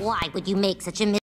Why would you make such a mistake?